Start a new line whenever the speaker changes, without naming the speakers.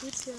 不讲